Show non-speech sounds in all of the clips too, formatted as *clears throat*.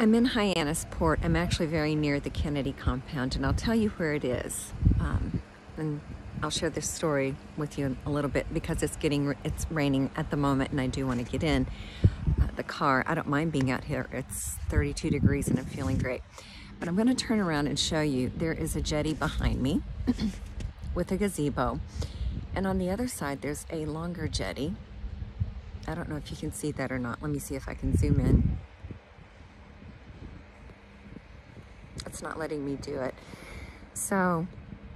I'm in Hyannisport. I'm actually very near the Kennedy compound, and I'll tell you where it is. Um, and I'll share this story with you a little bit because it's getting it's raining at the moment, and I do want to get in uh, the car. I don't mind being out here. It's 32 degrees, and I'm feeling great. But I'm going to turn around and show you. There is a jetty behind me *coughs* with a gazebo, and on the other side there's a longer jetty. I don't know if you can see that or not. Let me see if I can zoom in. It's not letting me do it. So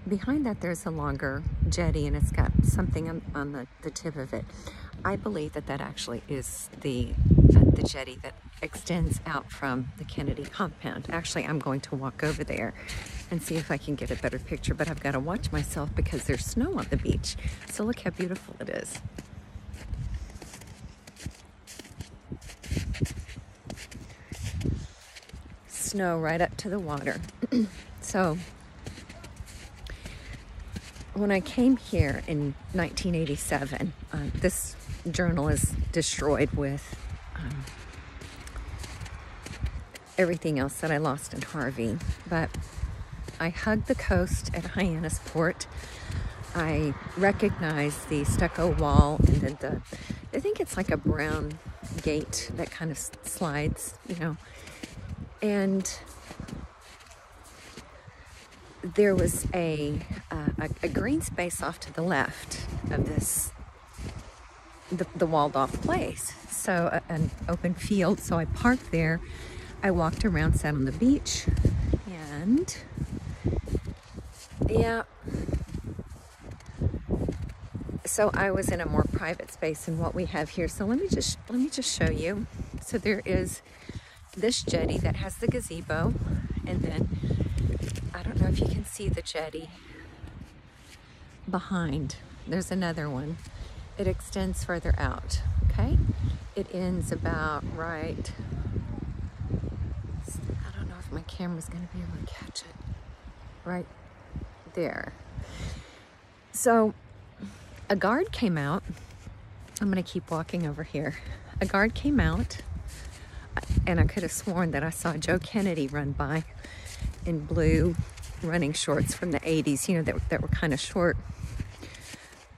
behind that there's a longer jetty and it's got something on, on the, the tip of it. I believe that that actually is the, the jetty that extends out from the Kennedy compound. Actually, I'm going to walk over there and see if I can get a better picture, but I've got to watch myself because there's snow on the beach. So look how beautiful it is. Snow right up to the water. *clears throat* so when I came here in 1987, uh, this journal is destroyed with um, everything else that I lost in Harvey. But I hugged the coast at Hyannisport. I recognize the stucco wall and then the, I think it's like a brown gate that kind of slides, you know, and there was a, uh, a, a, green space off to the left of this, the, the walled off place. So uh, an open field. So I parked there. I walked around, sat on the beach, and yeah. So I was in a more private space than what we have here. So let me just let me just show you. So there is this jetty that has the gazebo and then I don't know if you can see the jetty behind. There's another one. It extends further out okay? It ends about right I don't know if my camera's gonna be able to catch it right there. So a guard came out. I'm gonna keep walking over here. A guard came out and I could have sworn that I saw Joe Kennedy run by in blue running shorts from the 80s, you know, that, that were kind of short.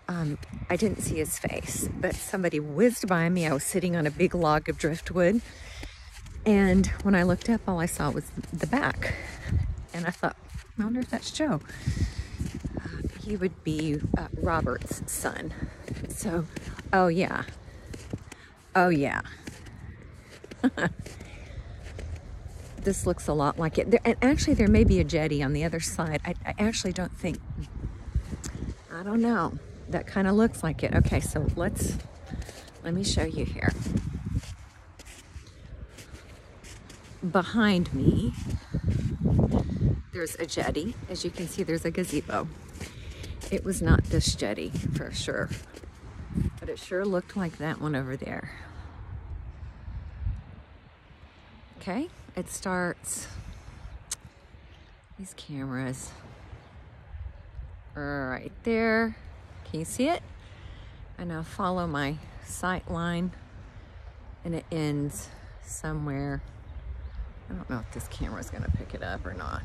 Um, I didn't see his face, but somebody whizzed by me. I was sitting on a big log of driftwood. And when I looked up, all I saw was the back. And I thought, I wonder if that's Joe. Uh, he would be uh, Robert's son. So, oh yeah. Oh yeah. *laughs* this looks a lot like it. There, and actually, there may be a jetty on the other side. I, I actually don't think, I don't know. That kind of looks like it. Okay, so let's, let me show you here. Behind me, there's a jetty. As you can see, there's a gazebo. It was not this jetty for sure, but it sure looked like that one over there. Okay, it starts, these cameras right there. Can you see it? And I follow my sight line and it ends somewhere. I don't know if this camera is gonna pick it up or not.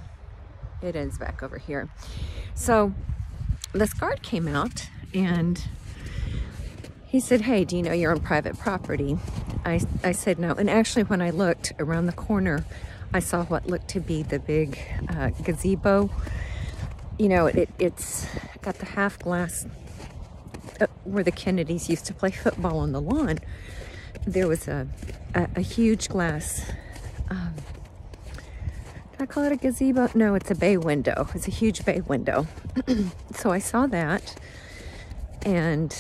It ends back over here. So this guard came out and he said, hey, do you know you're on private property? I, I said no. And actually, when I looked around the corner, I saw what looked to be the big uh, gazebo. You know, it, it's got the half glass uh, where the Kennedys used to play football on the lawn. There was a, a, a huge glass, um, I call it a gazebo? No, it's a bay window. It's a huge bay window. *clears throat* so I saw that and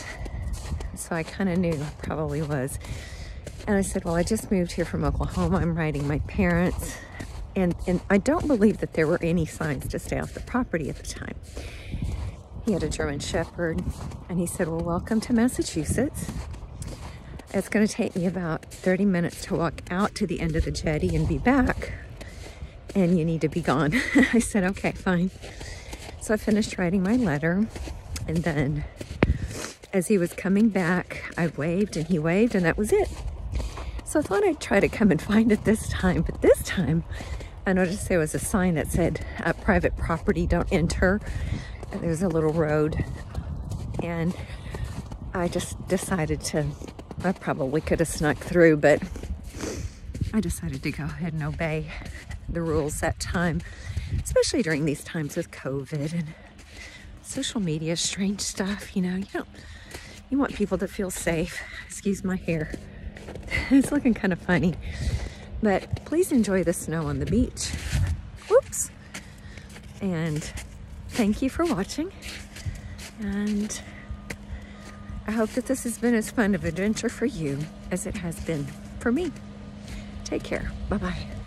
so I kind of knew probably was. And I said, well, I just moved here from Oklahoma. I'm writing my parents. And, and I don't believe that there were any signs to stay off the property at the time. He had a German Shepherd. And he said, well, welcome to Massachusetts. It's going to take me about 30 minutes to walk out to the end of the jetty and be back. And you need to be gone. *laughs* I said, okay, fine. So I finished writing my letter. And then as he was coming back, I waved and he waved and that was it. So I thought I'd try to come and find it this time, but this time I noticed there was a sign that said uh, private property, don't enter. And there's a little road and I just decided to, I probably could have snuck through, but I decided to go ahead and obey the rules that time, especially during these times with COVID and social media, strange stuff, you know, you don't, you want people to feel safe. Excuse my hair. *laughs* it's looking kind of funny. But please enjoy the snow on the beach. Whoops. And thank you for watching. And I hope that this has been as fun of adventure for you as it has been for me. Take care. Bye-bye.